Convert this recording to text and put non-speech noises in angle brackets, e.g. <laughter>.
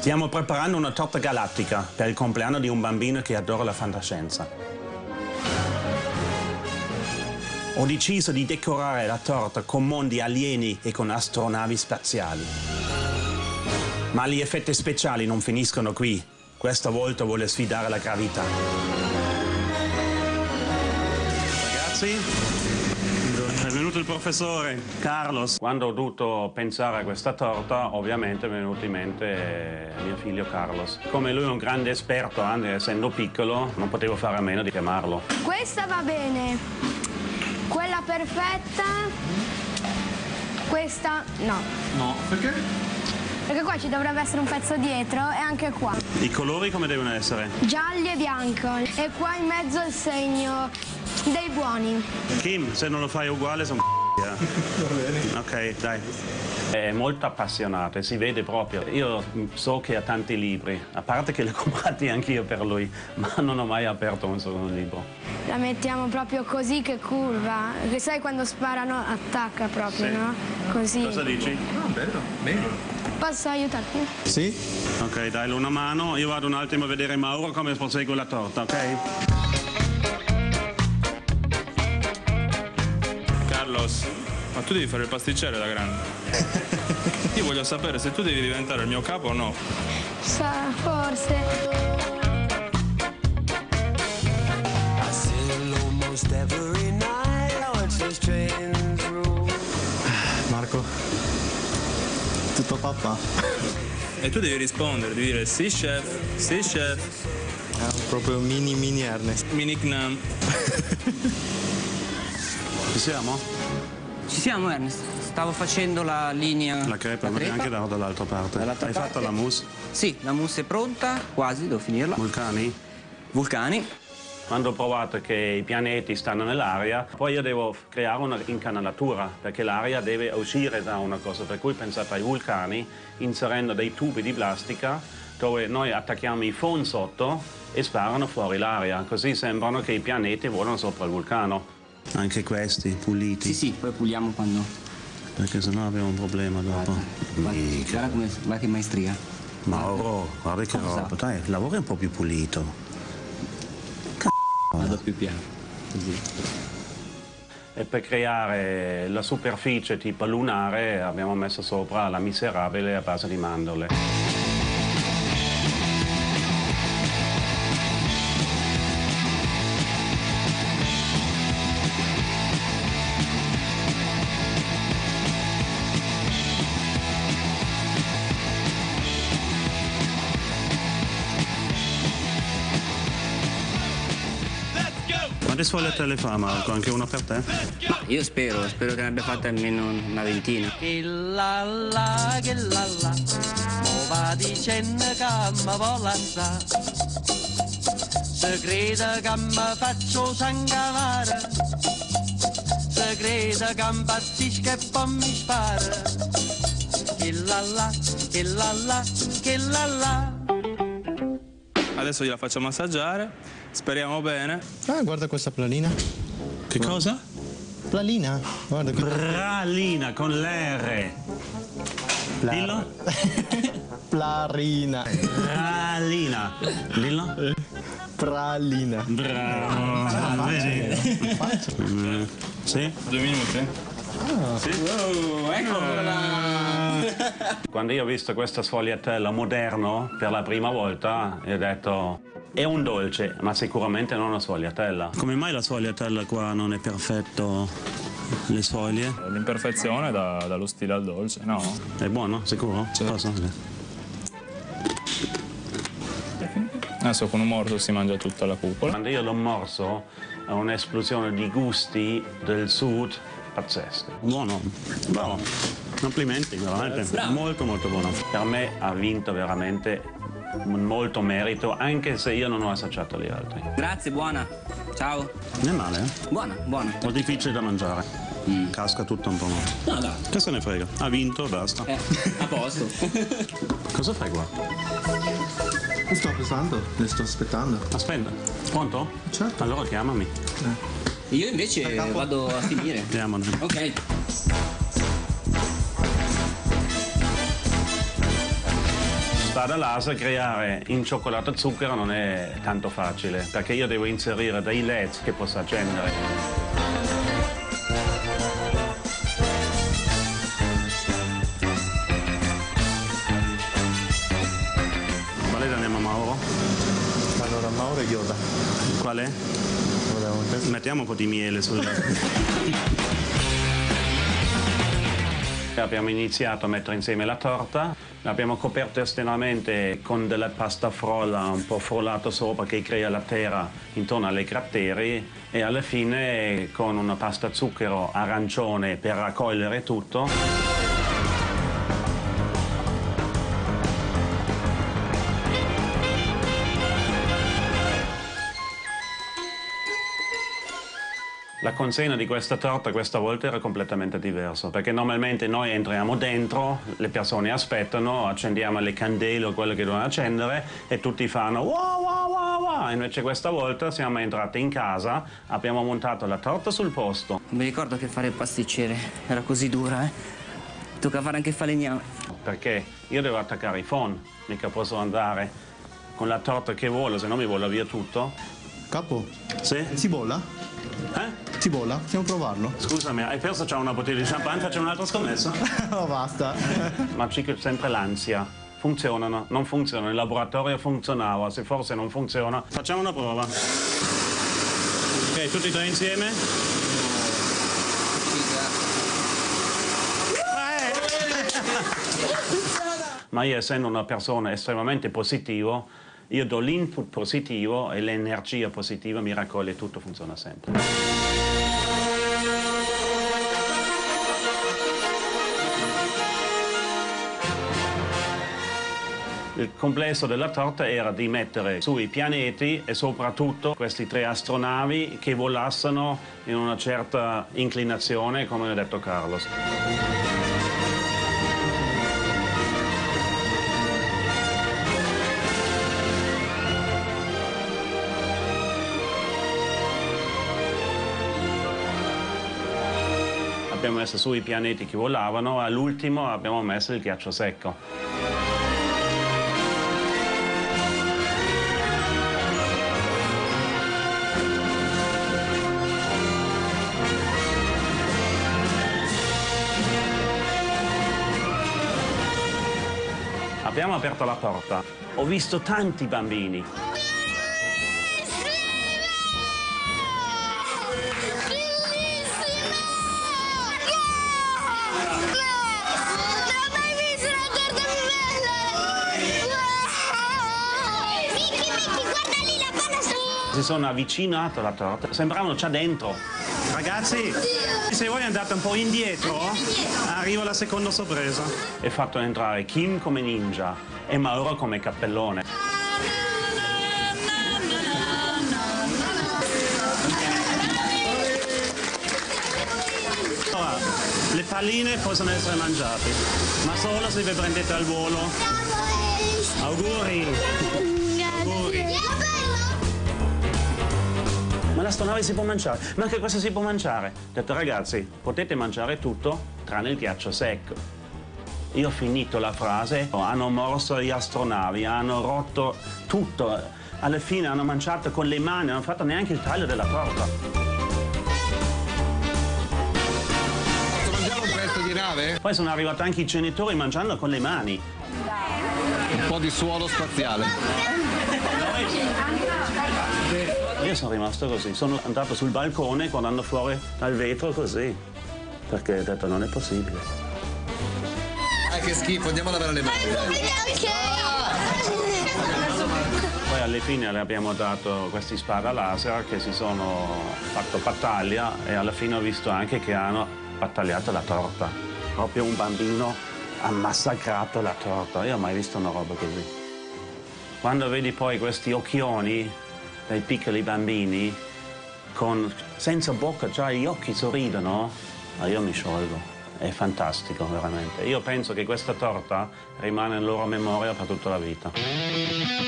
Stiamo preparando una torta galattica per il compleanno di un bambino che adora la fantascienza. Ho deciso di decorare la torta con mondi alieni e con astronavi spaziali. Ma gli effetti speciali non finiscono qui. Questa volta vuole sfidare la gravità. Ragazzi, venuto il professore Carlos. Quando ho dovuto pensare a questa torta, ovviamente mi è venuto in mente mio figlio Carlos. Come lui è un grande esperto, anche essendo piccolo, non potevo fare a meno di chiamarlo. Questa va bene. Quella perfetta. Questa no. No, perché? Perché qua ci dovrebbe essere un pezzo dietro e anche qua. I colori come devono essere? Gialli e bianco. E qua in mezzo il segno dei buoni. Kim, se non lo fai uguale sono Va bene. Ok, dai. È molto appassionato e si vede proprio. Io so che ha tanti libri, a parte che li ho comprati anch'io per lui, ma non ho mai aperto un solo libro. La mettiamo proprio così che curva. Che sai quando sparano attacca proprio, Sì. no? Così. Cosa dici? Ah, bello, bene. Posso aiutarti? Sì? Ok, dai una mano. Io vado un attimo a vedere Mauro come prosegue la torta, ok? Carlos, ma tu devi fare il pasticcere da grande. <laughs> Io voglio sapere se tu devi diventare il mio capo o no. Sa, forse. <sighs> Marco. Tutto papà. E tu devi rispondere, devi dire sì chef, sì chef, È proprio mini mini Ernest. mi nickname. <laughs> Ci siamo? Ci siamo Ernest, stavo facendo la linea... La crepa, ma anche da- dall'altra parte. Dall'altra Hai parte. fatto la mousse? Sì, la mousse è pronta, quasi, devo finirla. Vulcani? Vulcani. Quando ho provato che i pianeti stanno nell'aria, poi io devo creare una incanalatura, perché l'aria deve uscire da una cosa. Per cui pensate ai vulcani, inserendo dei tubi di plastica dove noi attacchiamo i phon sotto e sparano fuori l'aria. Così sembrano che i pianeti volano sopra il vulcano. Anche questi, puliti, Sì, sì, poi puliamo quando... perché sennò abbiamo un problema dopo. Guarda, guarda, come, guarda che maestria. Mauro, guarda che Cosa? roba. Dai, lavora un po' più pulito. Vado più piano. Così. E per creare la superficie tipo lunare abbiamo messo sopra la miserabile a base di mandorle. Quante sfogliatelle fa Marco? Anche una per te? Ma io spero, spero che ne abbia fatte almeno una ventina. Che la la, che la la. Mo va dicendo che mi vuole assà. Se crede che mi faccio sangavare. Se crede che impazzisco e poi mi spara. Che la la, che la la, che la la. Adesso gliela faccio massaggiare, speriamo bene. Ah, guarda questa planina. Che cosa? Planina? Guarda qui. Pralina con l'R. Dillo? <laughs> Plarina. Pralina. Dillo? Pralina. Bravo. Vedi? Mm, Sì? Due minuti? Oh, eccola! <laughs> Quando io ho visto questa sfogliatella moderno per la prima volta, ho detto è un dolce, ma sicuramente non una sfogliatella. Come mai la sfogliatella qua non è perfetto le sfoglie? L'imperfezione da- dallo stile al dolce, no? È buono, sicuro? Posso? Adesso con un morso si mangia tutta la cupola. Quando io l'ho morso, è un'esplosione di gusti del sud pazzesca. Buono, bravo. Complimenti, veramente. Molto, molto buono. Per me ha vinto veramente molto merito, anche se io non ho assaggiato gli altri. Grazie, buona. Ciao. Non è male, eh? Buona, buona. Un po' difficile da mangiare. Casca tutto un po'. No, dai. Che se ne frega? Ha vinto, basta. Eh, a posto. <laughs> Cosa fai qua? Sto pensando, ne sto aspettando. Aspetta, pronto? Certo. Allora chiamami. Io invece vado a finire. <laughs> Chiamami. Ok. Sta spada laser creare in cioccolato e zucchero non è tanto facile, perché io devo inserire dei led che posso accendere. Qual è Mettiamo un po' di miele sul... Abbiamo iniziato a mettere insieme la torta, l'abbiamo coperta esternamente con della pasta frolla un po' frollato sopra che crea la terra intorno alle crateri e alla fine con una pasta zucchero arancione per raccogliere tutto. La consegna di questa torta questa volta era completamente diversa, perché normalmente noi entriamo dentro, le persone aspettano, accendiamo le candele o quello che devono accendere e tutti fanno wow wow wow wow. Invece questa volta siamo entrati in casa, abbiamo montato la torta sul posto, Mi ricordo che fare il pasticcere era così dura, eh. Tocca fare anche il falegname. perché io devo attaccare i phon, mica posso andare con la torta che vola, se no mi vola via tutto. Capo, Sì? si vola? Eh? Si vola? Possiamo provarlo? Scusami, hai perso già una bottiglia di champagne? Facciamo un'altra scommessa? <laughs> oh, basta. <laughs> Ma c'è sempre l'ansia. Funzionano, non funzionano. Il laboratorio funzionava, se forse non funziona. Facciamo una prova. Ok, tutti e tre insieme? Ma io essendo una persona estremamente positiva, io do l'input positivo e l'energia positiva mi raccoglie tutto, funziona sempre. Il complesso della torta era di mettere sui pianeti e soprattutto questi tre astronavi che volassero in una certa inclinazione, come ha detto Carlos. Abbiamo messo su i pianeti che volavano, all'ultimo abbiamo messo il ghiaccio secco. Abbiamo aperto la porta, ho visto tanti bambini. Si sono avvicinati alla torta, sembravano già dentro. Ragazzi, se voi andate un po' indietro, arriva la seconda sorpresa. È fatto entrare Kim come ninja e Mauro come cappellone. Ora, le palline possono essere mangiate, ma solo se vi prendete al volo. Auguri! Ma l'astronave si può mangiare? Ma anche questo si può mangiare? Ho detto ragazzi, potete mangiare tutto tranne il ghiaccio secco. Io ho finito la frase, hanno morso gli astronavi, hanno rotto tutto. Alla fine hanno mangiato con le mani, non hanno fatto neanche il taglio della torta. Mangiare un pezzo di nave? Poi sono arrivati anche i genitori mangiando con le mani. Un po' di suolo spaziale. Io sono rimasto così, sono andato sul balcone guardando fuori dal vetro così. Perché ho detto non è possibile. Dai che schifo, andiamo a lavare le mani. Poi alla fine le abbiamo dato questi spada laser che si sono fatto battaglia e alla fine ho visto anche che hanno battagliato la torta. Proprio un bambino ha massacrato la torta. Io ho mai visto una roba così. Quando vedi poi questi occhioni dei piccoli bambini con, senza bocca, già gli occhi sorridono, io mi sciolgo. È fantastico, veramente. Io penso che questa torta rimane in loro memoria per tutta la vita.